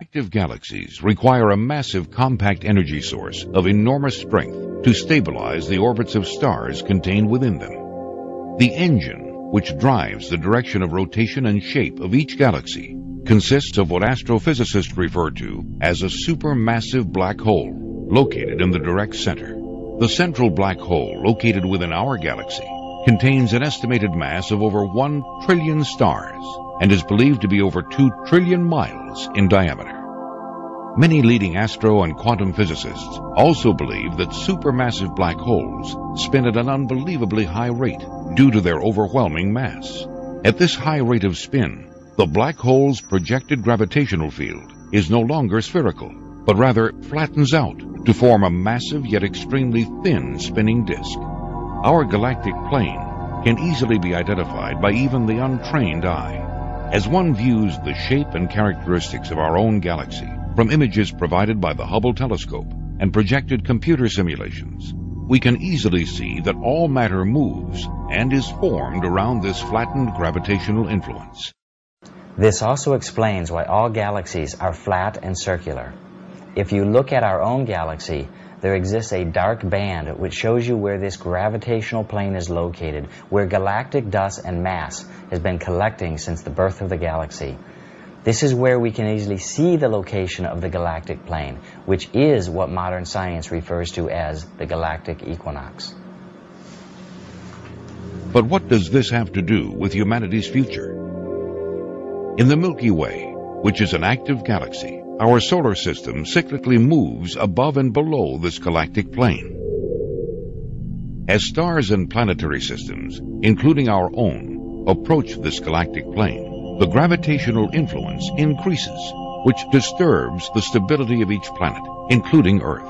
Active galaxies require a massive compact energy source of enormous strength to stabilize the orbits of stars contained within them. The engine, which drives the direction of rotation and shape of each galaxy, consists of what astrophysicists refer to as a supermassive black hole located in the direct center. The central black hole located within our galaxy contains an estimated mass of over 1 trillion stars and is believed to be over 2 trillion miles in diameter. Many leading astro and quantum physicists also believe that supermassive black holes spin at an unbelievably high rate due to their overwhelming mass. At this high rate of spin, the black hole's projected gravitational field is no longer spherical, but rather flattens out to form a massive yet extremely thin spinning disk. Our galactic plane can easily be identified by even the untrained eye. As one views the shape and characteristics of our own galaxy from images provided by the Hubble telescope and projected computer simulations, we can easily see that all matter moves and is formed around this flattened gravitational influence. This also explains why all galaxies are flat and circular. If you look at our own galaxy, there exists a dark band which shows you where this gravitational plane is located, where galactic dust and mass has been collecting since the birth of the galaxy. This is where we can easily see the location of the galactic plane, which is what modern science refers to as the galactic equinox. But what does this have to do with humanity's future? In the Milky Way, which is an active galaxy, our solar system cyclically moves above and below this galactic plane. As stars and planetary systems, including our own, approach this galactic plane, the gravitational influence increases, which disturbs the stability of each planet, including Earth.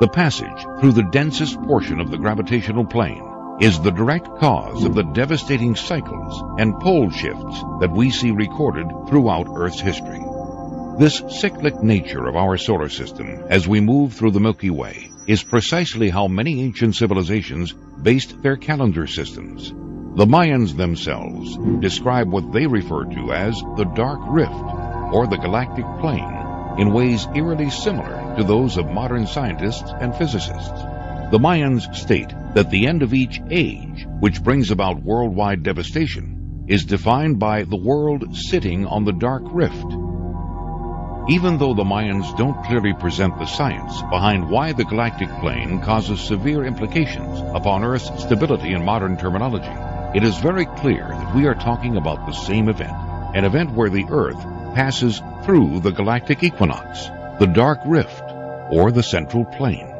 The passage through the densest portion of the gravitational plane is the direct cause of the devastating cycles and pole shifts that we see recorded throughout Earth's history. This cyclic nature of our solar system as we move through the Milky Way is precisely how many ancient civilizations based their calendar systems. The Mayans themselves describe what they refer to as the Dark Rift, or the galactic plane, in ways eerily similar to those of modern scientists and physicists. The Mayans state that the end of each age, which brings about worldwide devastation, is defined by the world sitting on the dark rift, even though the Mayans don't clearly present the science behind why the galactic plane causes severe implications upon Earth's stability in modern terminology, it is very clear that we are talking about the same event, an event where the Earth passes through the galactic equinox, the dark rift, or the central plane.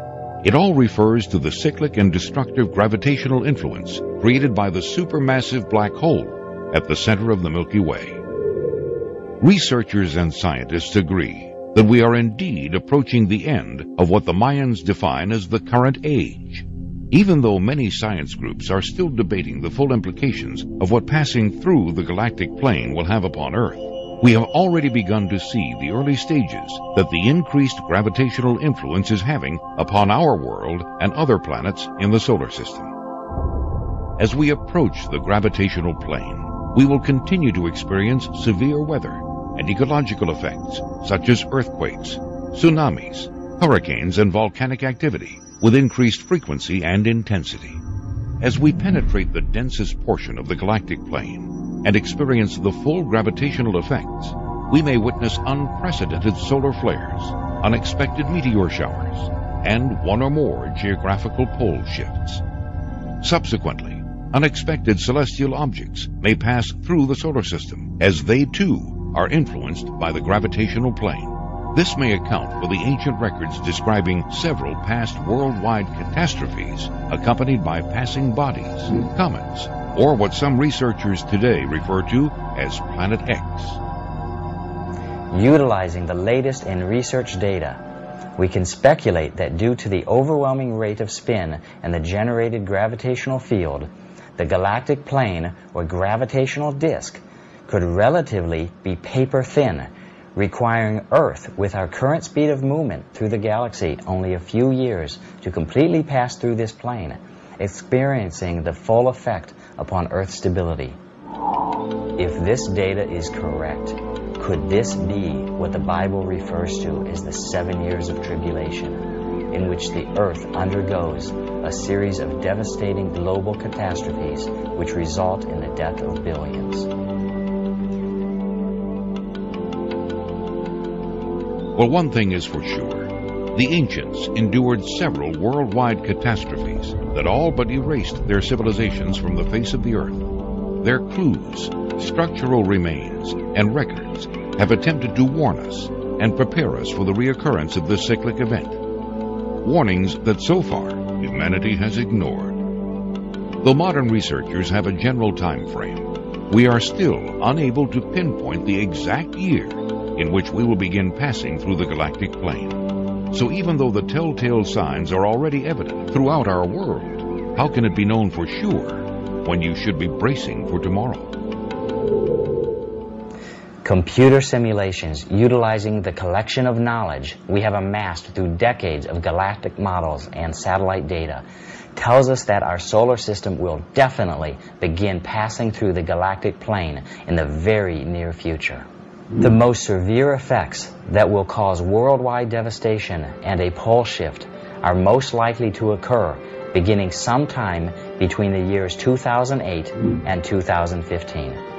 It all refers to the cyclic and destructive gravitational influence created by the supermassive black hole at the center of the Milky Way. Researchers and scientists agree that we are indeed approaching the end of what the Mayans define as the current age. Even though many science groups are still debating the full implications of what passing through the galactic plane will have upon Earth, we have already begun to see the early stages that the increased gravitational influence is having upon our world and other planets in the solar system. As we approach the gravitational plane, we will continue to experience severe weather and ecological effects such as earthquakes, tsunamis, hurricanes, and volcanic activity with increased frequency and intensity. As we penetrate the densest portion of the galactic plane and experience the full gravitational effects, we may witness unprecedented solar flares, unexpected meteor showers, and one or more geographical pole shifts. Subsequently, unexpected celestial objects may pass through the solar system as they too are influenced by the gravitational plane. This may account for the ancient records describing several past worldwide catastrophes accompanied by passing bodies, comets, or what some researchers today refer to as Planet X. Utilizing the latest in research data, we can speculate that due to the overwhelming rate of spin and the generated gravitational field, the galactic plane or gravitational disk could relatively be paper thin, requiring Earth, with our current speed of movement through the galaxy, only a few years to completely pass through this plane, experiencing the full effect upon Earth's stability. If this data is correct, Could this be what the Bible refers to as the seven years of tribulation, in which the earth undergoes a series of devastating global catastrophes which result in the death of billions? Well, one thing is for sure. The ancients endured several worldwide catastrophes that all but erased their civilizations from the face of the earth. Their clues, structural remains, and records have attempted to warn us and prepare us for the reoccurrence of this cyclic event. Warnings that so far humanity has ignored. Though modern researchers have a general time frame, we are still unable to pinpoint the exact year in which we will begin passing through the galactic plane. So even though the telltale signs are already evident throughout our world, how can it be known for sure when you should be bracing for tomorrow? Computer simulations utilizing the collection of knowledge we have amassed through decades of galactic models and satellite data tells us that our solar system will definitely begin passing through the galactic plane in the very near future. The most severe effects that will cause worldwide devastation and a pole shift are most likely to occur beginning sometime between the years 2008 and 2015.